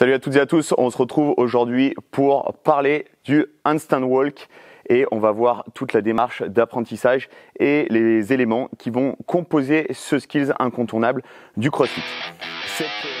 Salut à toutes et à tous, on se retrouve aujourd'hui pour parler du handstand walk et on va voir toute la démarche d'apprentissage et les éléments qui vont composer ce skills incontournable du CrossFit. Cette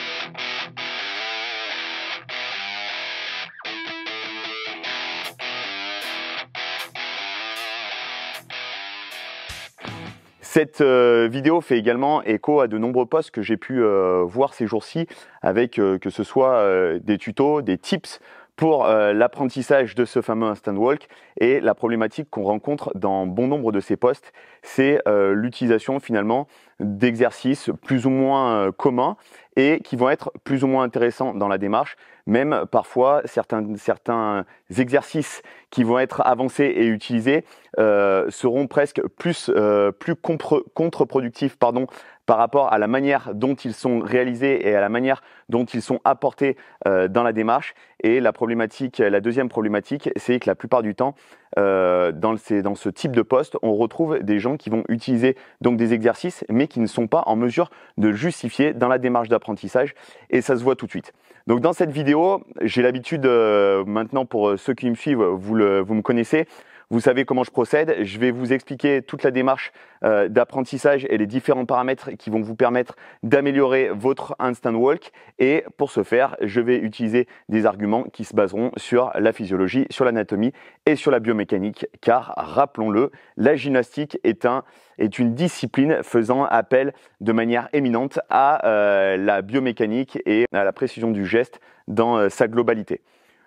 euh, vidéo fait également écho à de nombreux posts que j'ai pu euh, voir ces jours-ci avec euh, que ce soit des tutos, des tips pour l'apprentissage de ce fameux instant walk et la problématique qu'on rencontre dans bon nombre de ces posts, c'est l'utilisation finalement d'exercices plus ou moins communs et qui vont être plus ou moins intéressants dans la démarche. Même parfois, certains, certains exercices qui vont être avancés et utilisés euh, seront presque plus, euh, plus contre-productifs pardon, par rapport à la manière dont ils sont réalisés et à la manière dont ils sont apportés euh, dans la démarche. Et la problématique, la deuxième problématique, c'est que la plupart du temps, euh, dans, ce type de poste, on retrouve des gens qui vont utiliser donc des exercices, mais qui ne sont pas en mesure de justifier dans la démarche d'apprentissage, et ça se voit tout de suite. Donc dans cette vidéo, j'ai l'habitude, euh, maintenant pour ceux qui me suivent, vous me connaissez, vous savez comment je procède. Je vais vous expliquer toute la démarche euh, d'apprentissage et les différents paramètres qui vont vous permettre d'améliorer votre instant walk. Et pour ce faire, je vais utiliser des arguments qui se baseront sur la physiologie, sur l'anatomie et sur la biomécanique. Car rappelons-le, la gymnastique est, un, est une discipline faisant appel de manière éminente à euh, la biomécanique et à la précision du geste dans euh, sa globalité.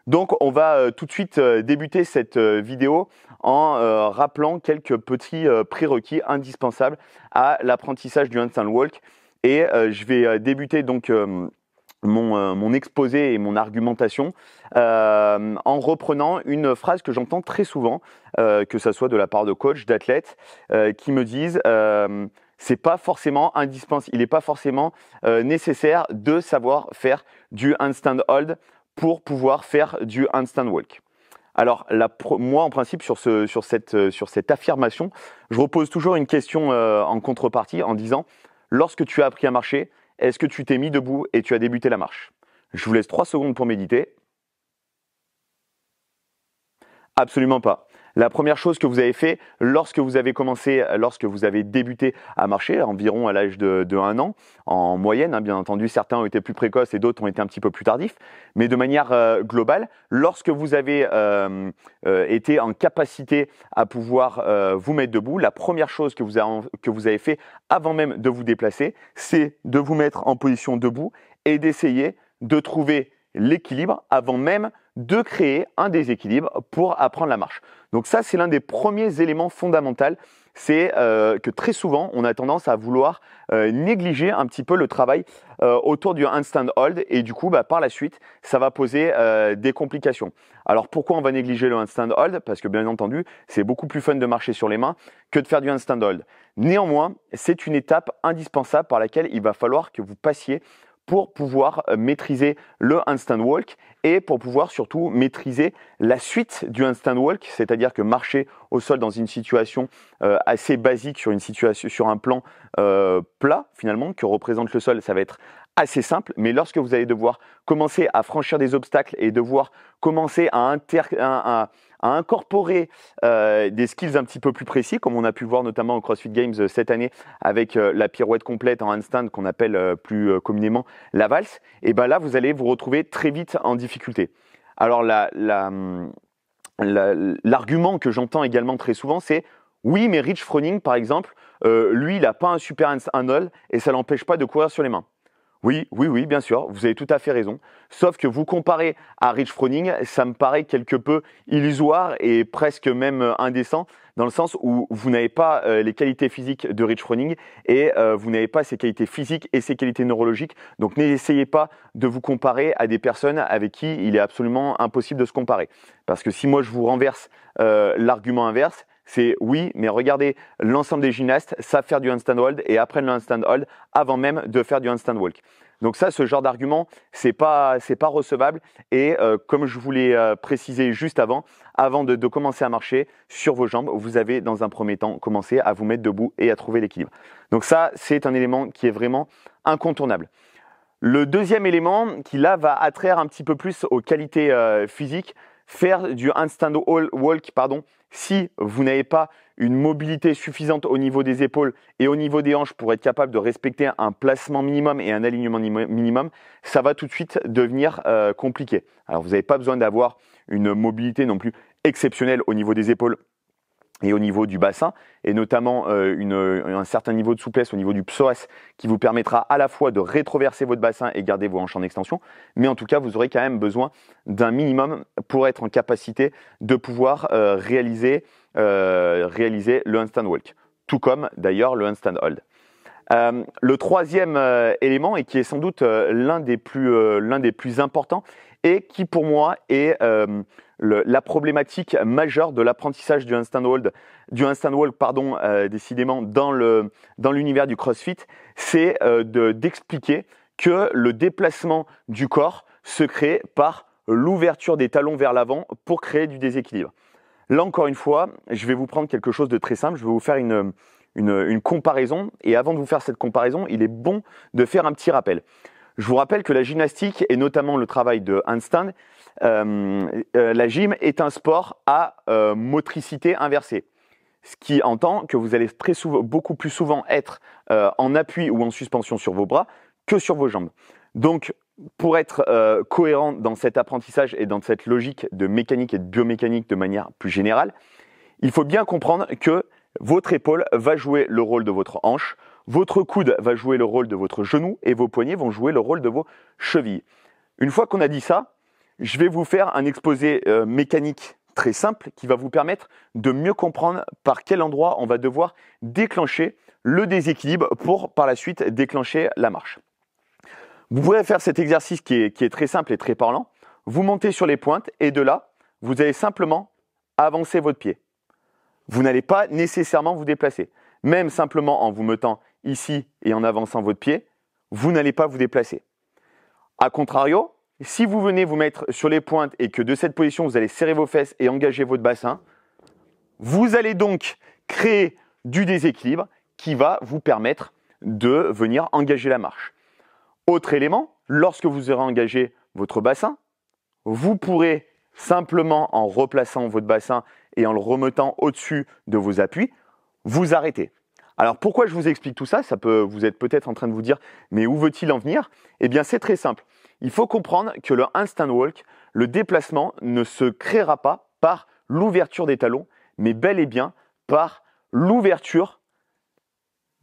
Donc on va euh, tout de suite euh, débuter cette euh, vidéo en rappelant quelques petits prérequis indispensables à l'apprentissage du handstand walk. Et je vais débuter donc mon, exposé et mon argumentation en reprenant une phrase que j'entends très souvent, que ce soit de la part de coachs, d'athlètes, qui me disent c'est pas forcément indispensable, il n'est pas forcément nécessaire de savoir faire du handstand hold pour pouvoir faire du handstand walk. Alors, moi, en principe, sur, ce, sur, cette, euh, sur, cette, affirmation, je repose toujours une question euh, en contrepartie en disant, lorsque tu as appris à marcher, est-ce que tu t'es mis debout et tu as débuté la marche? Je vous laisse trois secondes pour méditer. Absolument pas. La première chose que vous avez fait lorsque vous avez commencé, lorsque vous avez débuté à marcher, environ à l'âge de, de 1 an, en moyenne, hein, bien entendu, certains ont été plus précoces et d'autres ont été un petit peu plus tardifs, mais de manière euh, globale, lorsque vous avez euh, euh, été en capacité à pouvoir vous mettre debout, la première chose que vous, avez, que vous avez fait avant même de vous déplacer, c'est de vous mettre en position debout et d'essayer de trouver l'équilibre avant même de créer un déséquilibre pour apprendre la marche. Donc ça, c'est l'un des premiers éléments fondamentaux. C'est euh, que très souvent, on a tendance à vouloir euh, négliger un petit peu le travail euh, autour du handstand hold et du coup, bah, par la suite, ça va poser des complications. Alors pourquoi on va négliger le handstand hold? Parce que bien entendu, c'est beaucoup plus fun de marcher sur les mains que de faire du handstand hold. Néanmoins, c'est une étape indispensable par laquelle il va falloir que vous passiez pour pouvoir euh, maîtriser le handstand walk et pour pouvoir surtout maîtriser la suite du handstand walk, c'est-à-dire que marcher au sol dans une situation euh, assez basique sur une situation sur un plan euh, plat finalement que représente le sol, ça va être assez simple, mais lorsque vous allez devoir commencer à franchir des obstacles et devoir commencer à, incorporer euh, des skills un petit peu plus précis, comme on a pu voir notamment au CrossFit Games euh, cette année avec euh, la pirouette complète en handstand qu'on appelle plus communément la valse, et ben là vous allez vous retrouver très vite en difficulté. Alors l'argument que j'entends également très souvent, c'est oui, mais Rich Froning, par exemple, lui, il n'a pas un super handle et ça l'empêche pas de courir sur les mains. Oui, oui, oui, bien sûr, vous avez tout à fait raison. Sauf que vous comparez à Rich Froning, ça me paraît quelque peu illusoire et presque même euh, indécent, dans le sens où vous n'avez pas euh, les qualités physiques de Rich Froning et euh, vous n'avez pas ses qualités physiques et ses qualités neurologiques. Donc n'essayez pas de vous comparer à des personnes avec qui il est absolument impossible de se comparer. Parce que si moi je vous renverse l'argument inverse, c'est oui, mais regardez, l'ensemble des gymnastes savent faire du handstand hold et apprennent le handstand hold avant même de faire du handstand walk. Donc ça, ce genre d'argument, c'est pas c'est pas recevable. Et euh, comme je vous l'ai euh, précisé juste avant, avant de, commencer à marcher sur vos jambes, vous avez dans un premier temps commencé à vous mettre debout et à trouver l'équilibre. Donc ça, c'est un élément qui est vraiment incontournable. Le deuxième élément qui là va attraire un petit peu plus aux qualités euh, physiques, faire du handstand walk, pardon, si vous n'avez pas une mobilité suffisante au niveau des épaules et au niveau des hanches pour être capable de respecter un placement minimum et un alignement minimum, ça va tout de suite devenir euh, compliqué. Alors vous n'avez pas besoin d'avoir une mobilité non plus exceptionnelle au niveau des épaules et au niveau du bassin, et notamment euh, un certain niveau de souplesse au niveau du psoas qui vous permettra à la fois de rétroverser votre bassin et garder vos hanches en extension, mais en tout cas vous aurez quand même besoin d'un minimum pour être en capacité de pouvoir euh, réaliser, euh, réaliser le handstand walk, tout comme d'ailleurs le handstand hold. le troisième élément, et qui est sans doute l'un des, l'un des plus importants, et qui pour moi est la problématique majeure de l'apprentissage du instant hold, du walk, pardon, euh, décidément dans le dans l'univers du CrossFit, c'est euh, d'expliquer que le déplacement du corps se crée par l'ouverture des talons vers l'avant pour créer du déséquilibre. Là encore une fois, je vais vous prendre quelque chose de très simple. Je vais vous faire une, une comparaison. Et avant de vous faire cette comparaison, il est bon de faire un petit rappel. Je vous rappelle que la gymnastique et notamment le travail de handstand la gym est un sport à euh, motricité inversée ce qui entend que vous allez très souvent, beaucoup plus souvent être en appui ou en suspension sur vos bras que sur vos jambes. Donc, pour être cohérent dans cet apprentissage et dans cette logique de mécanique et de biomécanique de manière plus générale, il faut bien comprendre que votre épaule va jouer le rôle de votre hanche, votre coude va jouer le rôle de votre genou et vos poignets vont jouer le rôle de vos chevilles. Une fois qu'on a dit ça, je vais vous faire un exposé euh, mécanique très simple qui va vous permettre de mieux comprendre par quel endroit on va devoir déclencher le déséquilibre pour par la suite déclencher la marche. Vous pourrez faire cet exercice qui est, qui est très simple et très parlant. Vous montez sur les pointes et de là, vous allez simplement avancer votre pied. Vous n'allez pas nécessairement vous déplacer. Même simplement en vous mettant ici et en avançant votre pied, vous n'allez pas vous déplacer. A contrario, si vous venez vous mettre sur les pointes et que de cette position, vous allez serrer vos fesses et engager votre bassin, vous allez donc créer du déséquilibre qui va vous permettre de venir engager la marche. Autre élément, lorsque vous aurez engagé votre bassin, vous pourrez simplement en replaçant votre bassin et en le remettant au-dessus de vos appuis, vous arrêter. Alors pourquoi je vous explique tout ça? Vous êtes peut-être en train de vous dire mais où veut-il en venir? Eh bien c'est très simple. Il faut comprendre que le instant walk, le déplacement ne se créera pas par l'ouverture des talons, mais bel et bien par l'ouverture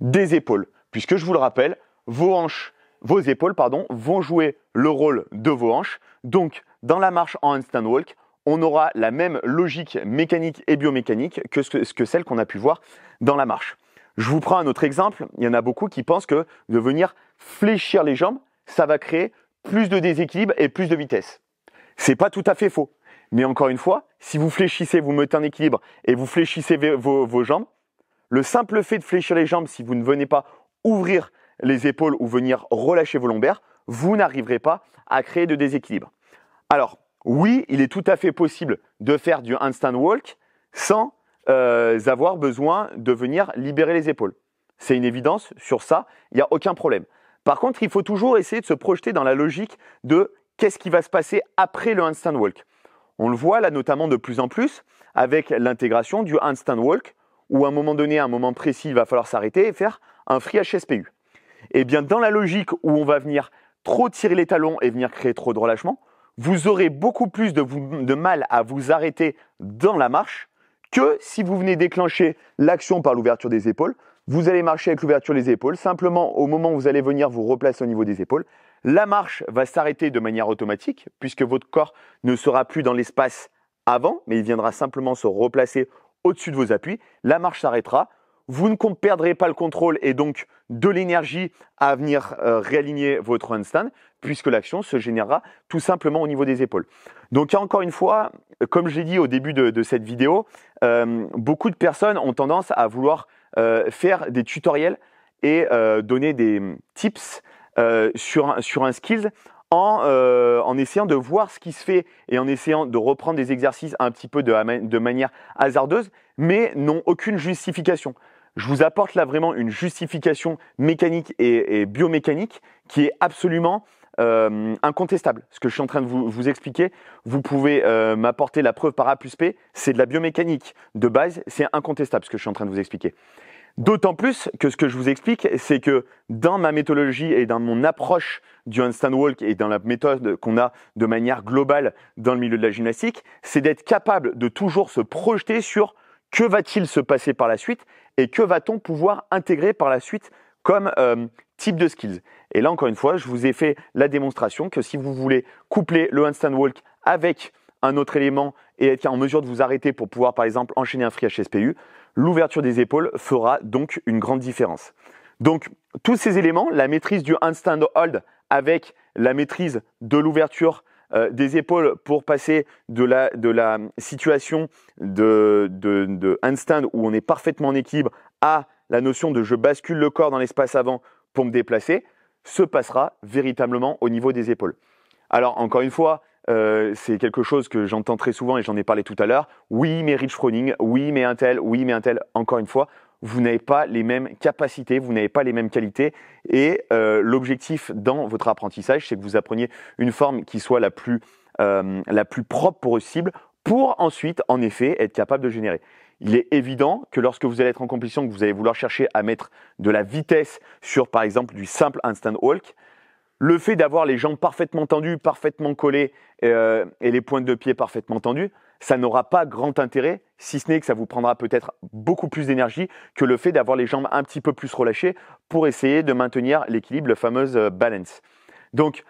des épaules. Puisque je vous le rappelle, vos hanches, vos épaules vont jouer le rôle de vos hanches. Donc dans la marche en instant walk, on aura la même logique mécanique et biomécanique que celle qu'on a pu voir dans la marche. Je vous prends un autre exemple. Il y en a beaucoup qui pensent que de venir fléchir les jambes, ça va créer plus de déséquilibre et plus de vitesse. C'est pas tout à fait faux. Mais encore une fois, si vous fléchissez, vous mettez en équilibre et vous fléchissez vos, jambes, le simple fait de fléchir les jambes, si vous ne venez pas ouvrir les épaules ou venir relâcher vos lombaires, vous n'arriverez pas à créer de déséquilibre. Alors, oui, il est tout à fait possible de faire du handstand walk sans euh, avoir besoin de venir libérer les épaules. C'est une évidence, sur ça, il n'y a aucun problème. Par contre, il faut toujours essayer de se projeter dans la logique de qu'est-ce qui va se passer après le handstand walk. On le voit là notamment de plus en plus avec l'intégration du handstand walk où à un moment donné, à un moment précis, il va falloir s'arrêter et faire un free HSPU. Et eh bien dans la logique où on va venir trop tirer les talons et venir créer trop de relâchement, vous aurez beaucoup plus de, de mal à vous arrêter dans la marche que si vous venez déclencher l'action par l'ouverture des épaules, vous allez marcher avec l'ouverture des épaules. Simplement, au moment où vous allez venir vous replacer au niveau des épaules, la marche va s'arrêter de manière automatique puisque votre corps ne sera plus dans l'espace avant, mais il viendra simplement se replacer au-dessus de vos appuis. La marche s'arrêtera. Vous ne perdrez pas le contrôle et donc de l'énergie à venir euh, réaligner votre handstand puisque l'action se générera tout simplement au niveau des épaules. Donc encore une fois, comme j'ai dit au début de, cette vidéo, euh, beaucoup de personnes ont tendance à vouloir faire des tutoriels et euh, donner des tips euh, sur, un, sur un en, en, essayant de voir ce qui se fait et en essayant de reprendre des exercices un petit peu de, de manière hasardeuse, mais n'ont aucune justification. je vous apporte là vraiment une justification mécanique et, biomécanique qui est absolument euh, incontestable. Ce que je suis en train de vous, expliquer, vous pouvez euh, m'apporter la preuve par A plus P, c'est de la biomécanique de base, c'est incontestable ce que je suis en train de vous expliquer. D'autant plus que ce que je vous explique, c'est que dans ma méthodologie et dans mon approche du handstand walk et dans la méthode qu'on a de manière globale dans le milieu de la gymnastique, c'est d'être capable de toujours se projeter sur que va-t-il se passer par la suite et que va-t-on pouvoir intégrer par la suite comme euh, type de skills. Et là, encore une fois, je vous ai fait la démonstration que si vous voulez coupler le handstand walk avec un autre élément et être en mesure de vous arrêter pour pouvoir, par exemple, enchaîner un free HSPU, l'ouverture des épaules fera donc une grande différence. Donc, tous ces éléments, la maîtrise du handstand hold avec la maîtrise de l'ouverture euh, des épaules pour passer de la, de la situation de, de, de handstand où on est parfaitement en équilibre à la notion de je bascule le corps dans l'espace avant pour me déplacer, se passera véritablement au niveau des épaules. Alors encore une fois, euh, c'est quelque chose que j'entends très souvent et j'en ai parlé tout à l'heure. Oui, mais Rich Froning, oui, mais un tel, oui, mais un tel. Encore une fois, vous n'avez pas les mêmes capacités, vous n'avez pas les mêmes qualités. Et euh, l'objectif dans votre apprentissage, c'est que vous appreniez une forme qui soit la plus, euh, la plus propre possible pour ensuite, en effet, être capable de générer. Il est évident que lorsque vous allez être en compétition, que vous allez vouloir chercher à mettre de la vitesse sur, par exemple, du simple instant walk, le fait d'avoir les jambes parfaitement tendues, parfaitement collées euh, et les pointes de pied parfaitement tendues, ça n'aura pas grand intérêt, si ce n'est que ça vous prendra peut-être beaucoup plus d'énergie que le fait d'avoir les jambes un petit peu plus relâchées pour essayer de maintenir l'équilibre, le fameux euh, balance. Donc,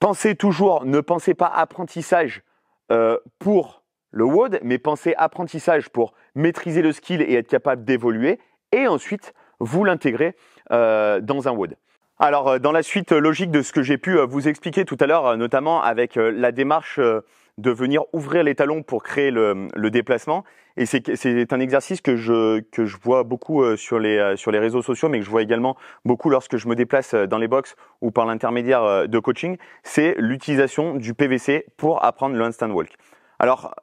pensez toujours, ne pensez pas apprentissage euh, pour le WOD, mais pensez apprentissage pour maîtriser le skill et être capable d'évoluer, et ensuite vous l'intégrez dans un WOD. Alors, euh, dans la suite logique de ce que j'ai pu euh, vous expliquer tout à l'heure, euh, notamment avec la démarche de venir ouvrir les talons pour créer le, déplacement, et c'est un exercice que je, que je vois beaucoup sur les, sur les réseaux sociaux, mais que je vois également beaucoup lorsque je me déplace dans les box ou par l'intermédiaire de coaching, c'est l'utilisation du PVC pour apprendre le handstand walk. Alors,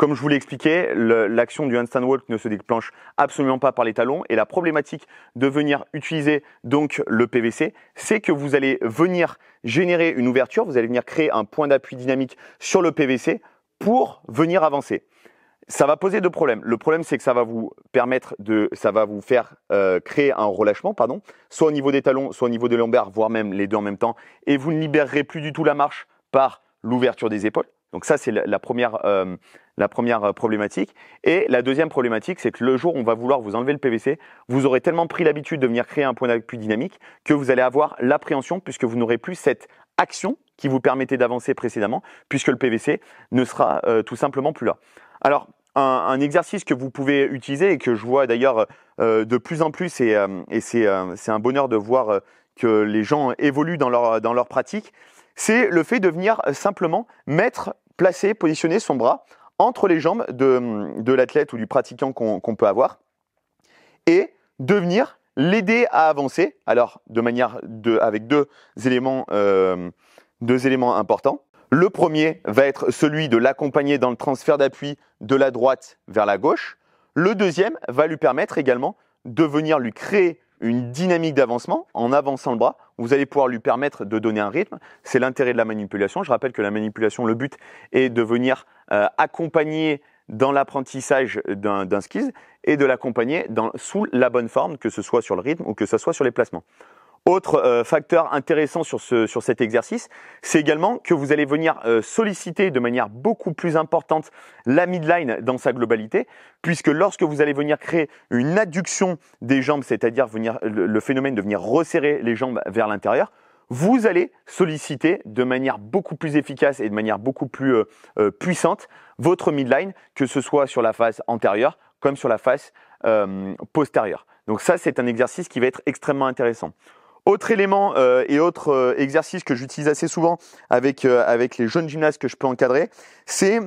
comme je vous l'ai expliqué, l'action du handstand walk ne se déclenche absolument pas par les talons et la problématique de venir utiliser donc le PVC, c'est que vous allez venir générer une ouverture, vous allez venir créer un point d'appui dynamique sur le PVC pour venir avancer. Ça va poser deux problèmes. Le problème, c'est que ça va vous permettre de, ça va vous faire euh, créer un relâchement, pardon, soit au niveau des talons, soit au niveau des lombaires, voire même les deux en même temps, et vous ne libérerez plus du tout la marche par l'ouverture des épaules. Donc ça, c'est la première, euh, la première euh, problématique. Et la deuxième problématique, c'est que le jour où on va vouloir vous enlever le PVC, vous aurez tellement pris l'habitude de venir créer un point d'appui dynamique que vous allez avoir l'appréhension puisque vous n'aurez plus cette action qui vous permettait d'avancer précédemment puisque le PVC ne sera euh, tout simplement plus là. Alors, un, exercice que vous pouvez utiliser et que je vois d'ailleurs de plus en plus et, et c'est un bonheur de voir que les gens évoluent dans leur, dans leur pratique, c'est le fait de venir simplement mettre, placer, positionner son bras entre les jambes de, l'athlète ou du pratiquant qu'on peut avoir et de venir l'aider à avancer. Alors, de manière de, avec deux éléments, euh, deux éléments importants. Le premier va être celui de l'accompagner dans le transfert d'appui de la droite vers la gauche. Le deuxième va lui permettre également de venir lui créer une dynamique d'avancement en avançant le bras. Vous allez pouvoir lui permettre de donner un rythme. C'est l'intérêt de la manipulation. Je rappelle que la manipulation, le but est de venir euh, accompagner dans l'apprentissage d'un skill et de l'accompagner sous la bonne forme, que ce soit sur le rythme ou que ce soit sur les placements. Autre euh, facteur intéressant sur, ce, sur cet exercice, c'est également que vous allez venir euh, solliciter de manière beaucoup plus importante la midline dans sa globalité, puisque lorsque vous allez venir créer une adduction des jambes, c'est-à-dire venir le, phénomène de venir resserrer les jambes vers l'intérieur, vous allez solliciter de manière beaucoup plus efficace et de manière beaucoup plus euh, puissante votre midline, que ce soit sur la face antérieure comme sur la face postérieure. Donc ça, c'est un exercice qui va être extrêmement intéressant. Autre élément euh, et autre euh, exercice que j'utilise assez souvent avec, euh, avec les jeunes gymnastes que je peux encadrer, c'est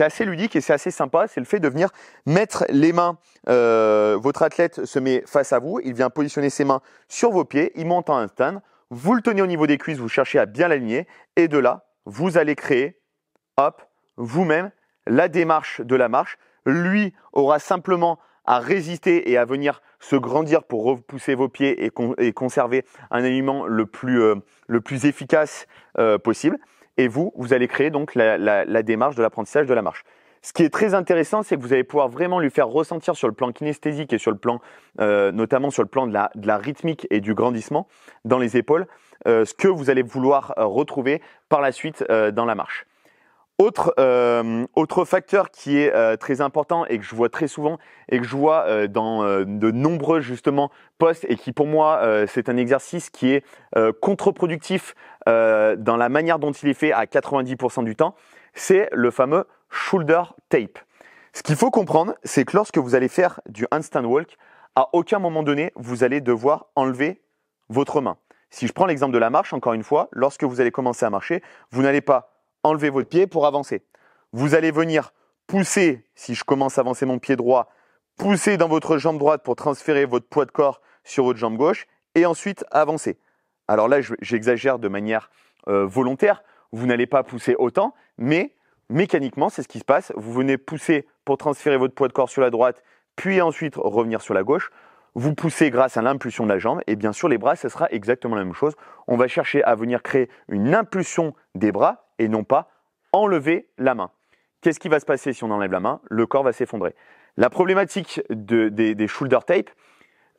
assez ludique et c'est assez sympa, c'est le fait de venir mettre les mains, votre athlète se met face à vous, il vient positionner ses mains sur vos pieds, il monte en stand, vous le tenez au niveau des cuisses, vous cherchez à bien l'aligner et de là, vous allez créer, hop, vous-même, la démarche de la marche. Lui aura simplement à résister et à venir se grandir pour repousser vos pieds et, conserver un aliment le plus, euh, le plus efficace euh, possible. Et vous, vous allez créer donc la, démarche de l'apprentissage de la marche. Ce qui est très intéressant, c'est que vous allez pouvoir vraiment lui faire ressentir sur le plan kinesthésique et sur le plan, euh, notamment sur le plan de la, de la, rythmique et du grandissement dans les épaules, ce que vous allez vouloir retrouver par la suite dans la marche. Autre, euh, autre facteur qui est euh, très important et que je vois très souvent et que je vois euh, dans de nombreux justement posts et qui pour moi c'est un exercice qui est contre-productif dans la manière dont il est fait à 90% du temps, c'est le fameux shoulder tape. Ce qu'il faut comprendre, c'est que lorsque vous allez faire du handstand walk, à aucun moment donné, vous allez devoir enlever votre main. Si je prends l'exemple de la marche, encore une fois, lorsque vous allez commencer à marcher, vous n'allez pas enlevez votre pied pour avancer. Vous allez venir pousser, si je commence à avancer mon pied droit, pousser dans votre jambe droite pour transférer votre poids de corps sur votre jambe gauche et ensuite avancer. Alors là, j'exagère de manière euh, volontaire. Vous n'allez pas pousser autant, mais mécaniquement, c'est ce qui se passe. Vous venez pousser pour transférer votre poids de corps sur la droite, puis ensuite revenir sur la gauche. Vous poussez grâce à l'impulsion de la jambe et bien sûr les bras, ce sera exactement la même chose. On va chercher à venir créer une impulsion des bras et non pas enlever la main. Qu'est-ce qui va se passer si on enlève la main? Le corps va s'effondrer. La problématique des, shoulder tape,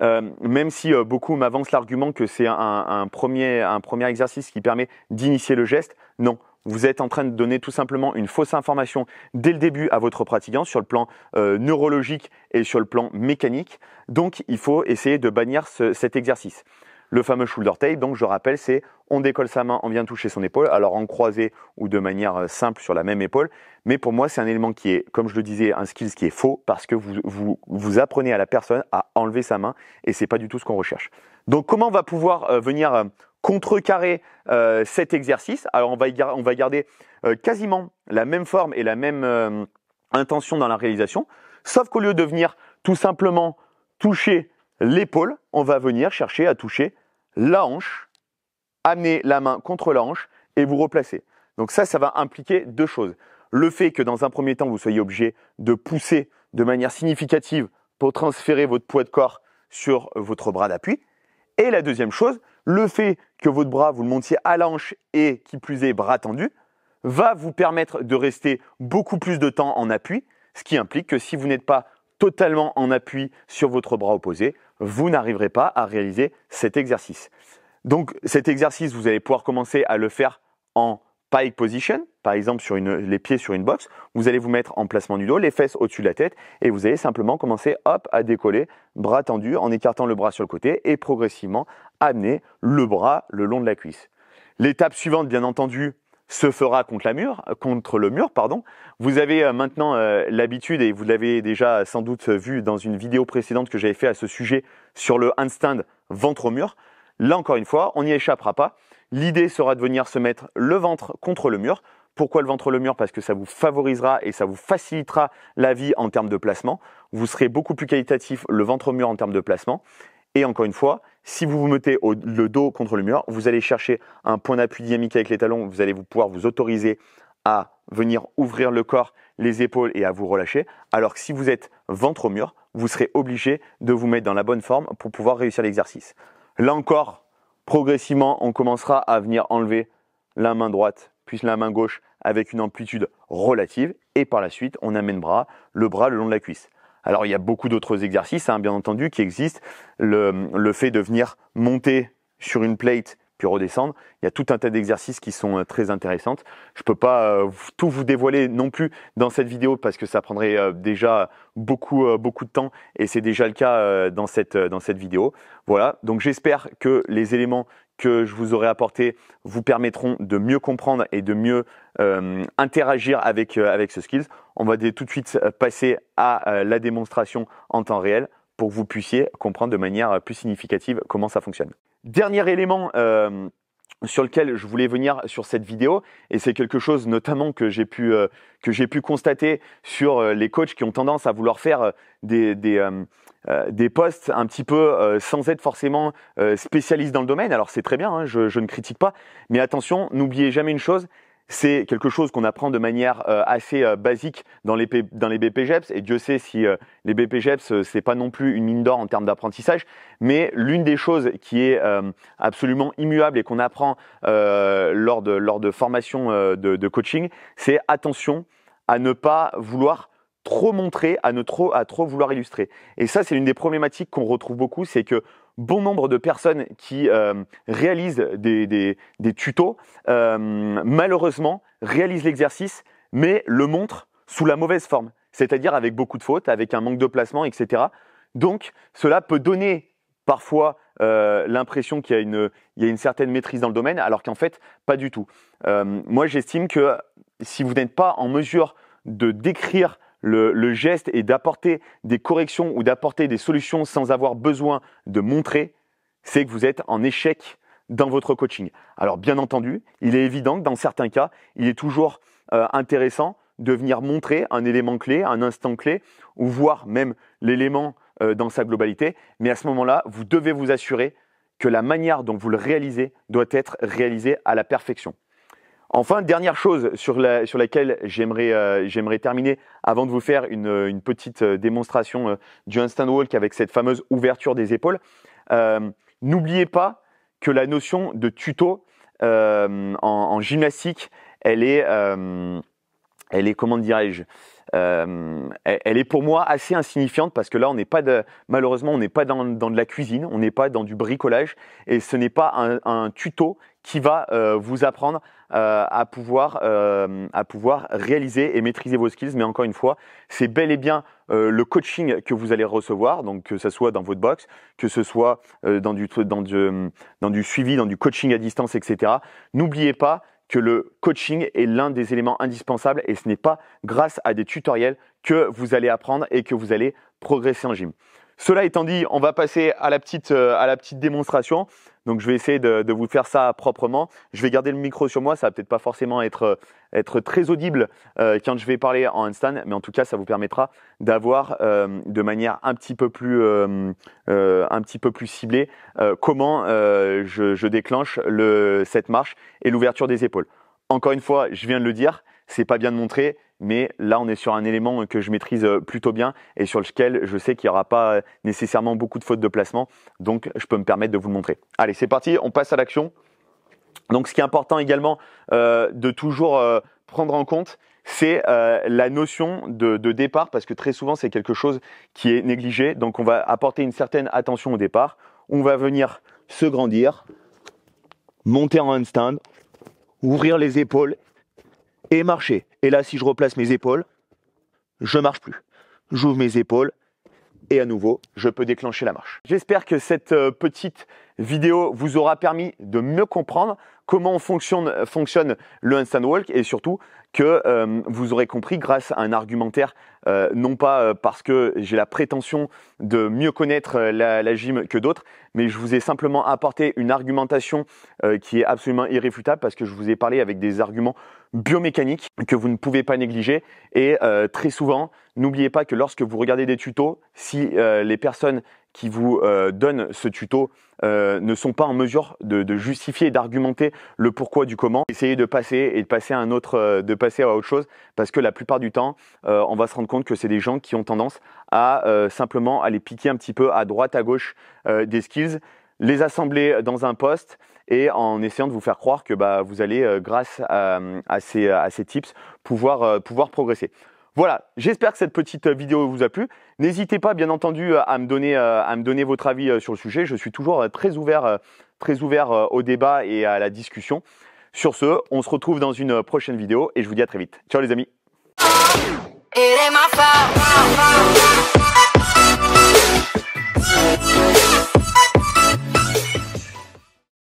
euh, même si euh, beaucoup m'avancent l'argument que c'est un, premier, un premier exercice qui permet d'initier le geste, non. Vous êtes en train de donner tout simplement une fausse information dès le début à votre pratiquant sur le plan euh, neurologique et sur le plan mécanique. Donc, il faut essayer de bannir cet exercice. Le fameux shoulder tape, donc je rappelle, c'est on décolle sa main, on vient toucher son épaule, alors en croisé ou de manière euh, simple sur la même épaule. Mais pour moi, c'est un élément qui est, comme je le disais, un skill qui est faux parce que vous, vous, vous apprenez à la personne à enlever sa main et c'est pas du tout ce qu'on recherche. Donc, comment on va pouvoir euh, venir euh, contrecarrer cet exercice? Alors, on va, on va garder quasiment la même forme et la même intention dans la réalisation, sauf qu'au lieu de venir tout simplement toucher l'épaule, on va venir chercher à toucher la hanche, amener la main contre la hanche et vous replacer. Donc ça, ça va impliquer deux choses. Le fait que dans un premier temps, vous soyez obligé de pousser de manière significative pour transférer votre poids de corps sur votre bras d'appui. Et la deuxième chose, le fait que votre bras, vous le montiez à la hanche et qui plus est bras tendu, va vous permettre de rester beaucoup plus de temps en appui, ce qui implique que si vous n'êtes pas totalement en appui sur votre bras opposé, vous n'arriverez pas à réaliser cet exercice. Donc cet exercice, vous allez pouvoir commencer à le faire en pike position, par exemple sur les pieds sur une box. Vous allez vous mettre en placement du dos, les fesses au-dessus de la tête, et vous allez simplement commencer hop, à décoller, bras tendu, en écartant le bras sur le côté, et progressivement amener le bras le long de la cuisse. L'étape suivante, bien entendu, se fera contre, la mur, contre le mur. Pardon. Vous avez euh, maintenant euh, l'habitude, et vous l'avez déjà sans doute vu dans une vidéo précédente que j'avais fait à ce sujet sur le handstand ventre au mur. Là encore une fois, on n'y échappera pas. L'idée sera de venir se mettre le ventre contre le mur. Pourquoi le ventre le mur? Parce que ça vous favorisera et ça vous facilitera la vie en termes de placement. Vous serez beaucoup plus qualitatif le ventre au mur en termes de placement. Et encore une fois, si vous vous mettez le dos contre le mur, vous allez chercher un point d'appui dynamique avec les talons. Vous allez vous pouvoir vous autoriser à venir ouvrir le corps, les épaules et à vous relâcher. Alors que si vous êtes ventre au mur, vous serez obligé de vous mettre dans la bonne forme pour pouvoir réussir l'exercice. Là encore, progressivement, on commencera à venir enlever la main droite puis la main gauche avec une amplitude relative et par la suite, on amène le bras le long de la cuisse. Alors il y a beaucoup d'autres exercices, hein, bien entendu, qui existent. Le, fait de venir monter sur une plate puis redescendre. Il y a tout un tas d'exercices qui sont euh, très intéressants. Je ne peux pas euh, tout vous dévoiler non plus dans cette vidéo parce que ça prendrait euh, déjà beaucoup, beaucoup de temps et c'est déjà le cas dans, cette, dans cette vidéo. Voilà, donc j'espère que les éléments que je vous aurai apportés vous permettront de mieux comprendre et de mieux interagir avec, avec ce skills. On va tout de suite passer à la démonstration en temps réel pour que vous puissiez comprendre de manière plus significative comment ça fonctionne. Dernier élément euh, sur lequel je voulais venir sur cette vidéo, et c'est quelque chose notamment que j'ai pu, euh, que j'ai pu constater sur euh, les coachs qui ont tendance à vouloir faire des, des posts un petit peu sans être forcément spécialistes dans le domaine. Alors c'est très bien, hein, je, je, ne critique pas, mais attention, n'oubliez jamais une chose, c'est quelque chose qu'on apprend de manière euh, assez euh, basique dans les, dans les BPGEPS, et Dieu sait si euh, les BPGEPS, c'est pas non plus une mine d'or en termes d'apprentissage, mais l'une des choses qui est absolument immuable et qu'on apprend lors, de, lors de formation de, de coaching, c'est attention à ne pas vouloir trop montrer, à ne trop, à trop vouloir illustrer. Et ça, c'est l'une des problématiques qu'on retrouve beaucoup, c'est que bon nombre de personnes qui euh, réalisent des, des, des tutos, euh, malheureusement, réalisent l'exercice, mais le montrent sous la mauvaise forme, c'est-à-dire avec beaucoup de fautes, avec un manque de placement, etc. Donc, cela peut donner parfois euh, l'impression qu'il y, y a une certaine maîtrise dans le domaine, alors qu'en fait, pas du tout. moi, j'estime que si vous n'êtes pas en mesure de décrire le, geste est d'apporter des corrections ou d'apporter des solutions sans avoir besoin de montrer, c'est que vous êtes en échec dans votre coaching. Alors bien entendu, il est évident que dans certains cas, il est toujours euh, intéressant de venir montrer un élément clé, un instant clé, ou voir même l'élément euh, dans sa globalité. Mais à ce moment-là, vous devez vous assurer que la manière dont vous le réalisez doit être réalisée à la perfection. Enfin, dernière chose sur, laquelle euh, j'aimerais terminer avant de vous faire une, petite euh, démonstration euh, du handstand walk avec cette fameuse ouverture des épaules. N'oubliez pas que la notion de tuto en, gymnastique, elle est, elle est comment dirais-je elle, est pour moi assez insignifiante parce que là, on n'est pas malheureusement, on n'est pas dans, de la cuisine, on n'est pas dans du bricolage et ce n'est pas un tuto qui va euh, vous apprendre euh, à, pouvoir, euh, à pouvoir réaliser et maîtriser vos skills. Mais encore une fois, c'est bel et bien le coaching que vous allez recevoir, donc que ce soit dans votre box, que ce soit dans, du, dans, du, dans du suivi, dans du coaching à distance, etc. N'oubliez pas que le coaching est l'un des éléments indispensables et ce n'est pas grâce à des tutoriels que vous allez apprendre et que vous allez progresser en gym. Cela étant dit, on va passer à la petite, à la petite démonstration. Donc je vais essayer de, vous faire ça proprement. Je vais garder le micro sur moi, ça va peut-être pas forcément être, être très audible euh, quand je vais parler en handstand, mais en tout cas ça vous permettra d'avoir euh, de manière un petit peu plus, euh, un petit peu plus ciblée comment je, déclenche le, cette marche et l'ouverture des épaules. Encore une fois, je viens de le dire, c'est pas bien de montrer, mais là on est sur un élément que je maîtrise euh, plutôt bien et sur lequel je sais qu'il n'y aura pas euh, nécessairement beaucoup de fautes de placement, donc je peux me permettre de vous le montrer. Allez, c'est parti, on passe à l'action. Donc ce qui est important également euh, de toujours prendre en compte, c'est la notion de, de, départ, parce que très souvent c'est quelque chose qui est négligé, donc on va apporter une certaine attention au départ, on va venir se grandir, monter en handstand, ouvrir les épaules et marcher. Et là, si je replace mes épaules, je marche plus. J'ouvre mes épaules et à nouveau, je peux déclencher la marche. J'espère que cette euh, petite vidéo vous aura permis de mieux comprendre comment fonctionne, le handstand walk et surtout que euh, vous aurez compris grâce à un argumentaire, euh, non pas parce que j'ai la prétention de mieux connaître la gym que d'autres, mais je vous ai simplement apporté une argumentation qui est absolument irréfutable parce que je vous ai parlé avec des arguments biomécaniques que vous ne pouvez pas négliger. Et très souvent, n'oubliez pas que lorsque vous regardez des tutos, si les personnes qui vous euh, donnent ce tuto euh, ne sont pas en mesure de, justifier et d'argumenter le pourquoi du comment. Essayez de passer et de passer à un autre, euh, de passer à autre chose, parce que la plupart du temps, euh, on va se rendre compte que c'est des gens qui ont tendance à simplement aller piquer un petit peu à droite, à gauche des skills, les assembler dans un poste et en essayant de vous faire croire que bah, vous allez, grâce à, à, ces, à ces tips, pouvoir, pouvoir progresser. Voilà, j'espère que cette petite vidéo vous a plu. N'hésitez pas, bien entendu, à me donner, euh, à me donner votre avis euh, sur le sujet. Je suis toujours euh, très ouvert, très ouvert au débat et à la discussion. Sur ce, on se retrouve dans une prochaine vidéo et je vous dis à très vite. Ciao les amis